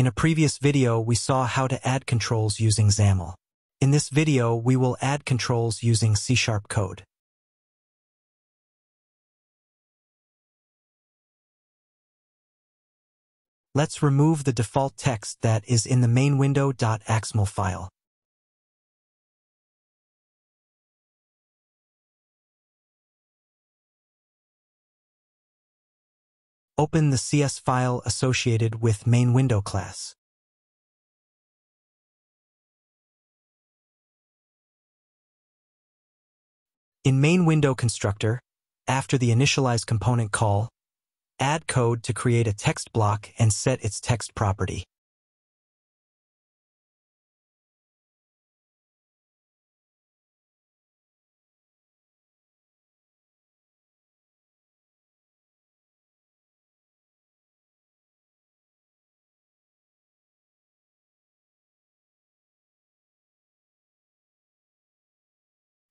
In a previous video, we saw how to add controls using XAML. In this video, we will add controls using C-sharp code. Let's remove the default text that is in the main window.xml file. Open the CS file associated with main window class. In main window constructor, after the initialize component call, add code to create a text block and set its text property.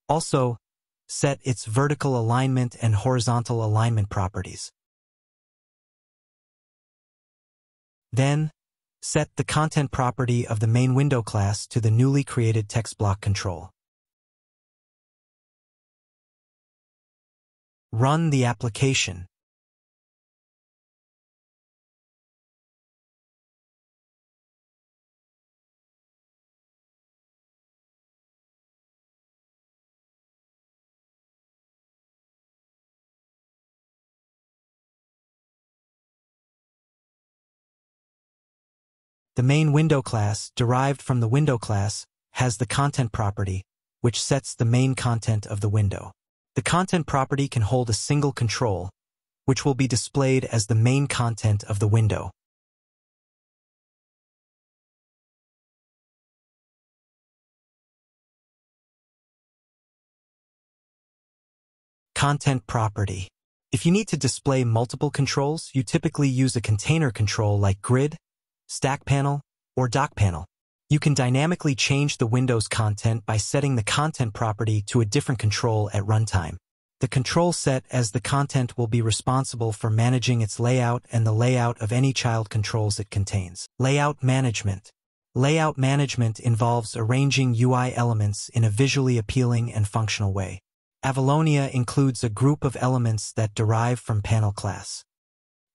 Also, set its vertical alignment and horizontal alignment properties. Then, set the content property of the main window class to the newly created text block control. Run the application. The main window class, derived from the window class, has the content property, which sets the main content of the window. The content property can hold a single control, which will be displayed as the main content of the window. Content property. If you need to display multiple controls, you typically use a container control like grid, stack panel, or dock panel. You can dynamically change the window's content by setting the content property to a different control at runtime. The control set as the content will be responsible for managing its layout and the layout of any child controls it contains. Layout management. Layout management involves arranging UI elements in a visually appealing and functional way. Avalonia includes a group of elements that derive from panel class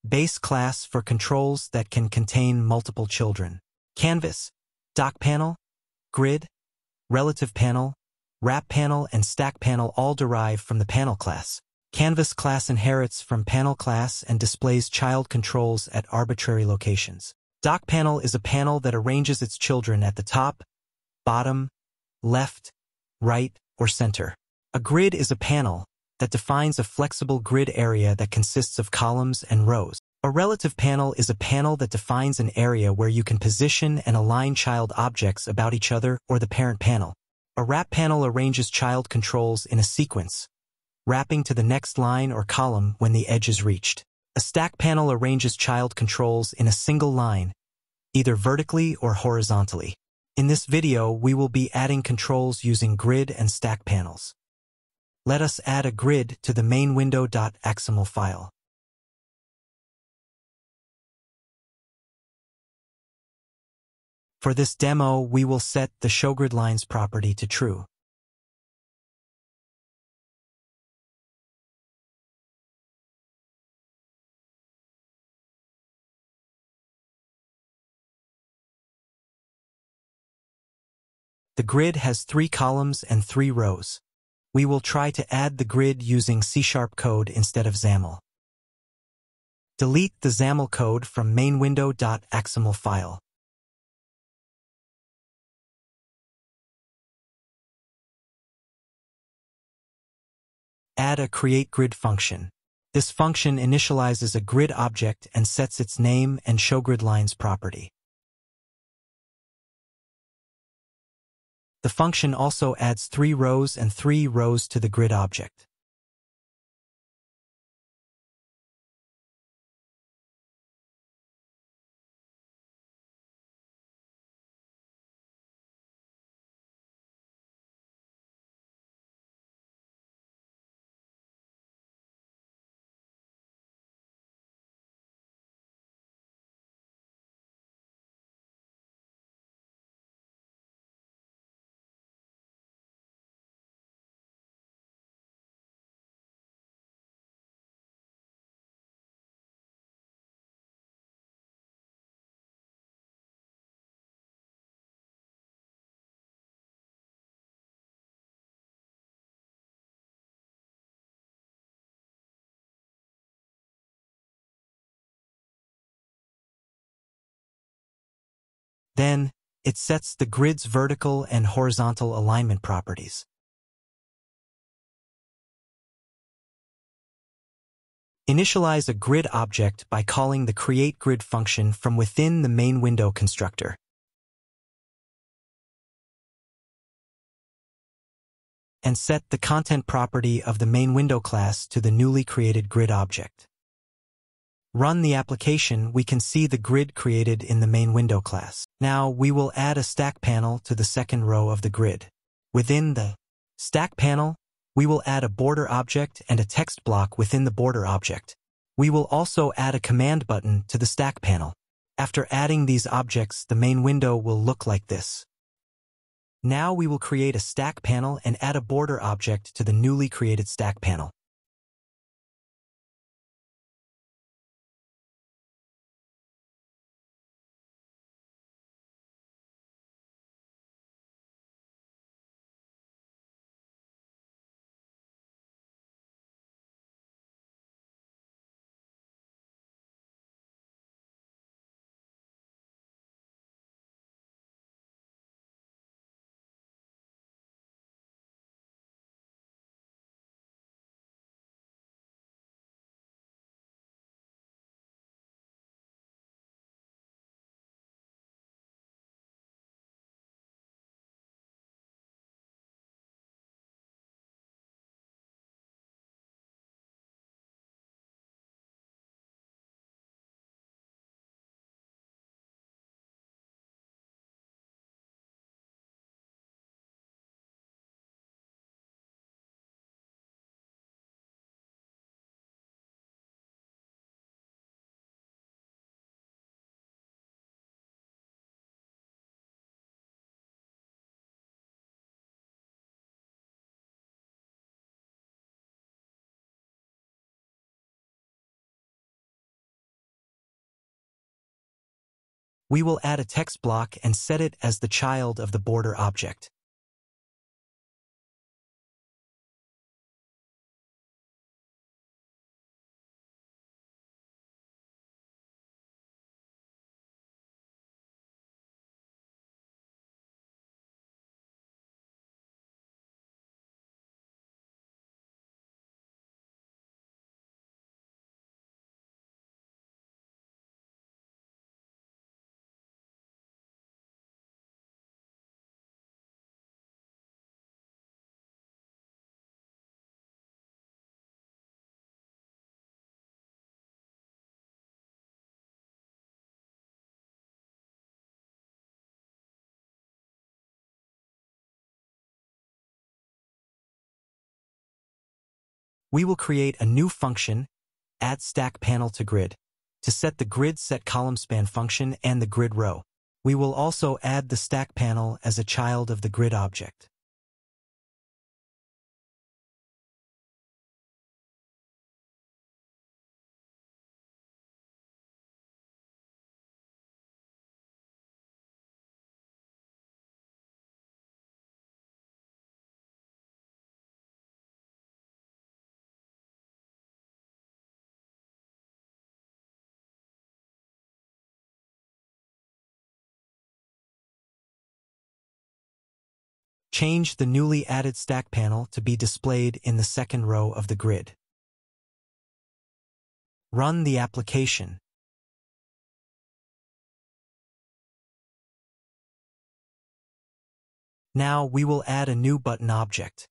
base class for controls that can contain multiple children. Canvas, dock panel, grid, relative panel, wrap panel, and stack panel all derive from the panel class. Canvas class inherits from panel class and displays child controls at arbitrary locations. Dock panel is a panel that arranges its children at the top, bottom, left, right, or center. A grid is a panel that defines a flexible grid area that consists of columns and rows. A relative panel is a panel that defines an area where you can position and align child objects about each other or the parent panel. A wrap panel arranges child controls in a sequence, wrapping to the next line or column when the edge is reached. A stack panel arranges child controls in a single line, either vertically or horizontally. In this video, we will be adding controls using grid and stack panels let us add a grid to the main window.xml file. For this demo, we will set the ShowGridLines property to true. The grid has three columns and three rows we will try to add the grid using C-sharp code instead of XAML. Delete the XAML code from mainwindow.xml file. Add a createGrid function. This function initializes a grid object and sets its name and showGridLines property. The function also adds three rows and three rows to the grid object. Then, it sets the grid's vertical and horizontal alignment properties. Initialize a grid object by calling the createGrid function from within the main window constructor. And set the content property of the main window class to the newly created grid object. Run the application, we can see the grid created in the main window class. Now we will add a stack panel to the second row of the grid. Within the stack panel, we will add a border object and a text block within the border object. We will also add a command button to the stack panel. After adding these objects, the main window will look like this. Now we will create a stack panel and add a border object to the newly created stack panel. We will add a text block and set it as the child of the border object. We will create a new function, add stack panel to grid, to set the grid set column span function and the grid row. We will also add the stack panel as a child of the grid object. Change the newly added stack panel to be displayed in the second row of the grid. Run the application. Now we will add a new button object.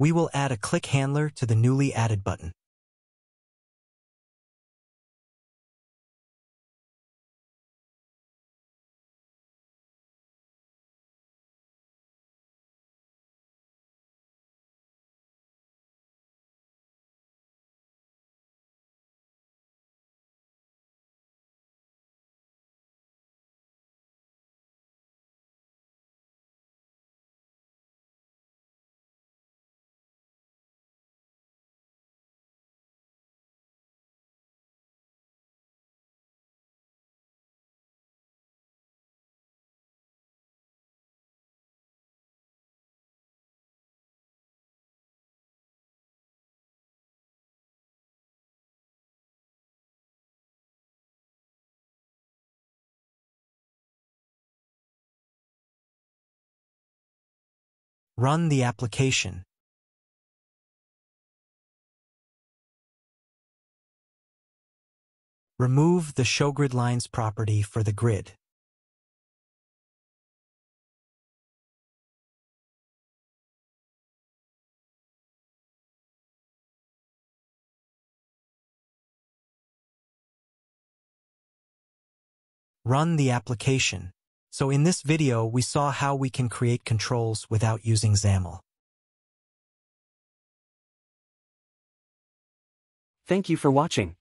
We will add a click handler to the newly added button. Run the application. Remove the ShowGrid Lines property for the grid. Run the application. So in this video, we saw how we can create controls without using XAML. Thank you for watching.